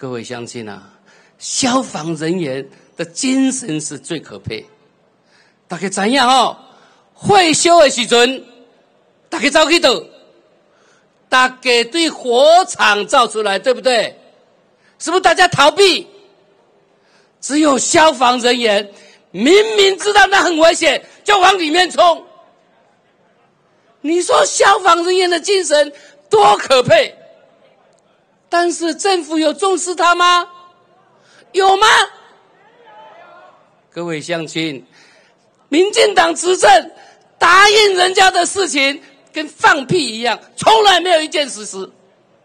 各位乡亲啊，消防人员的精神是最可佩。大家怎样哦？会修的时阵，大家走去倒，大家对火场照出来，对不对？是不是大家逃避？只有消防人员明明知道那很危险，就往里面冲。你说消防人员的精神多可佩？但是政府有重视他吗？有吗？各位乡亲，民进党执政答应人家的事情跟放屁一样，从来没有一件实事。